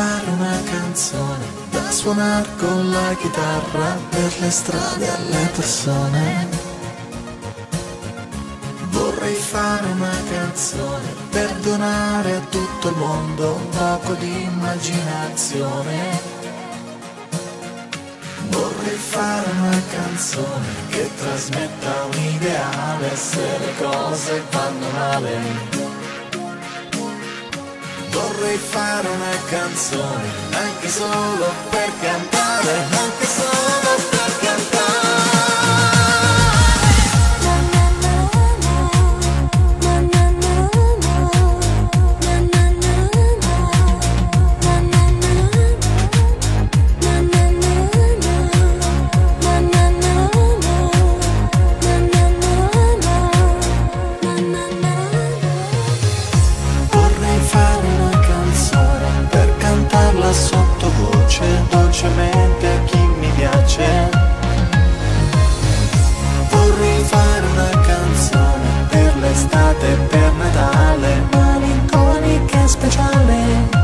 fare una canzone da suonare con la chitarra per le strade alle persone. Vorrei fare una canzone per donare a tutto il mondo un poco di immaginazione. Vorrei fare una canzone che trasmetta un ideale se le cose vanno male. Vorrei fare una canzone, anche solo per cantare, anche solo charming